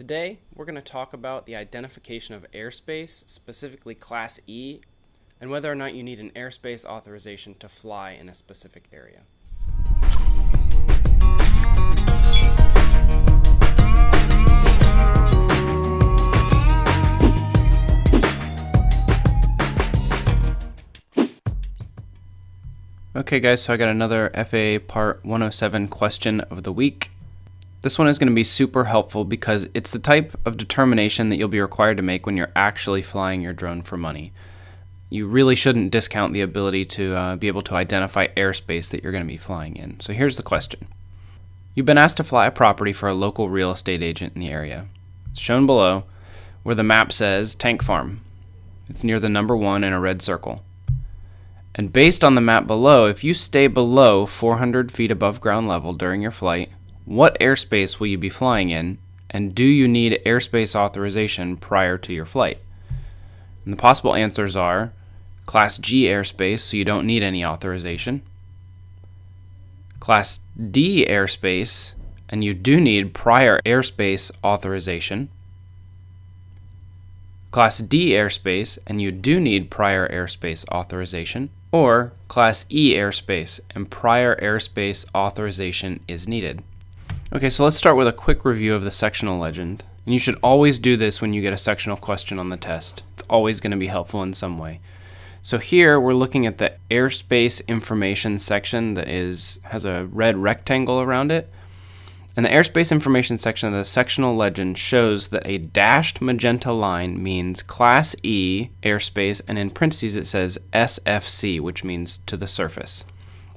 Today, we're going to talk about the identification of airspace, specifically Class E, and whether or not you need an airspace authorization to fly in a specific area. Okay guys, so I got another FAA Part 107 question of the week. This one is going to be super helpful because it's the type of determination that you'll be required to make when you're actually flying your drone for money. You really shouldn't discount the ability to uh, be able to identify airspace that you're going to be flying in. So here's the question. You've been asked to fly a property for a local real estate agent in the area. It's shown below where the map says Tank Farm. It's near the number one in a red circle. And based on the map below, if you stay below 400 feet above ground level during your flight, what airspace will you be flying in, and do you need airspace authorization prior to your flight? And the possible answers are Class G airspace, so you don't need any authorization, Class D airspace, and you do need prior airspace authorization, Class D airspace, and you do need prior airspace authorization, or Class E airspace, and prior airspace authorization is needed. Okay, so let's start with a quick review of the sectional legend. And you should always do this when you get a sectional question on the test. It's always going to be helpful in some way. So here we're looking at the airspace information section that is has a red rectangle around it. And the airspace information section of the sectional legend shows that a dashed magenta line means Class E airspace, and in parentheses it says SFC, which means to the surface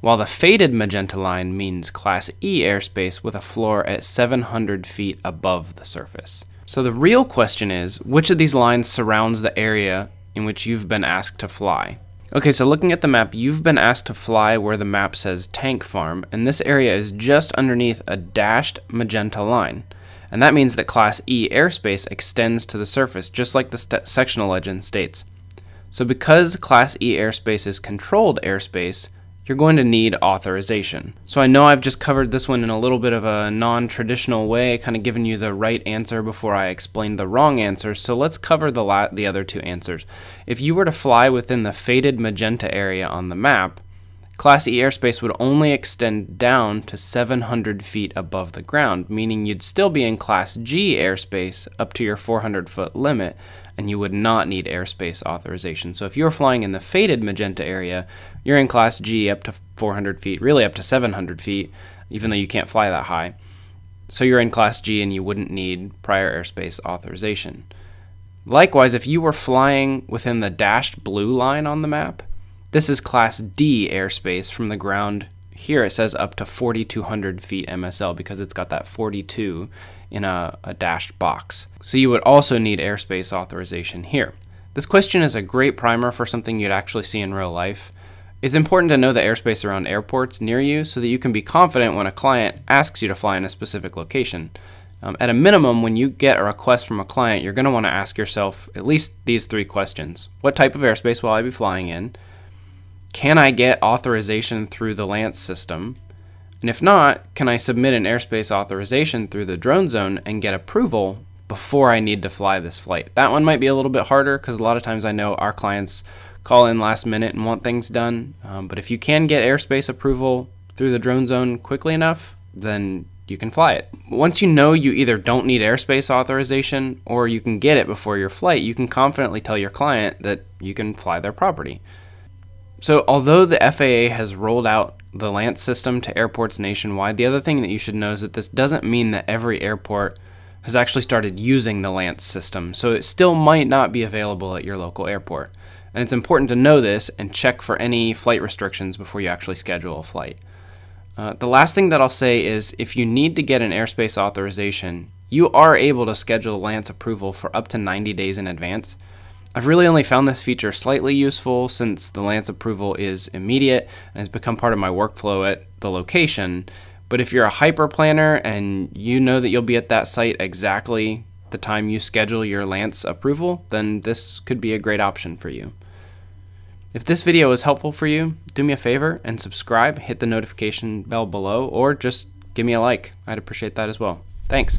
while the faded magenta line means Class E airspace with a floor at 700 feet above the surface. So the real question is, which of these lines surrounds the area in which you've been asked to fly? Okay, so looking at the map, you've been asked to fly where the map says Tank Farm, and this area is just underneath a dashed magenta line. And that means that Class E airspace extends to the surface, just like the sectional legend states. So because Class E airspace is controlled airspace, you're going to need authorization. So I know I've just covered this one in a little bit of a non-traditional way, kind of giving you the right answer before I explained the wrong answer. So let's cover the the other two answers. If you were to fly within the faded magenta area on the map, Class E airspace would only extend down to 700 feet above the ground, meaning you'd still be in Class G airspace up to your 400 foot limit, and you would not need airspace authorization. So if you're flying in the faded magenta area, you're in Class G up to 400 feet, really up to 700 feet, even though you can't fly that high. So you're in Class G and you wouldn't need prior airspace authorization. Likewise, if you were flying within the dashed blue line on the map, this is Class D airspace from the ground. Here it says up to 4,200 feet MSL because it's got that 42 in a, a dashed box. So you would also need airspace authorization here. This question is a great primer for something you'd actually see in real life. It's important to know the airspace around airports near you so that you can be confident when a client asks you to fly in a specific location. Um, at a minimum, when you get a request from a client, you're going to want to ask yourself at least these three questions What type of airspace will I be flying in? Can I get authorization through the LAANC system? And if not, can I submit an airspace authorization through the drone zone and get approval before I need to fly this flight? That one might be a little bit harder because a lot of times I know our clients call in last minute and want things done. Um, but if you can get airspace approval through the drone zone quickly enough, then you can fly it. Once you know you either don't need airspace authorization or you can get it before your flight, you can confidently tell your client that you can fly their property. So, although the FAA has rolled out the LAANC system to airports nationwide, the other thing that you should know is that this doesn't mean that every airport has actually started using the LAANC system. So, it still might not be available at your local airport. And it's important to know this and check for any flight restrictions before you actually schedule a flight. Uh, the last thing that I'll say is if you need to get an airspace authorization, you are able to schedule LAANC approval for up to 90 days in advance. I've really only found this feature slightly useful since the LAANC approval is immediate and has become part of my workflow at the location. But if you're a hyper planner and you know that you'll be at that site exactly the time you schedule your LAANC approval, then this could be a great option for you. If this video was helpful for you, do me a favor and subscribe, hit the notification bell below, or just give me a like. I'd appreciate that as well. Thanks.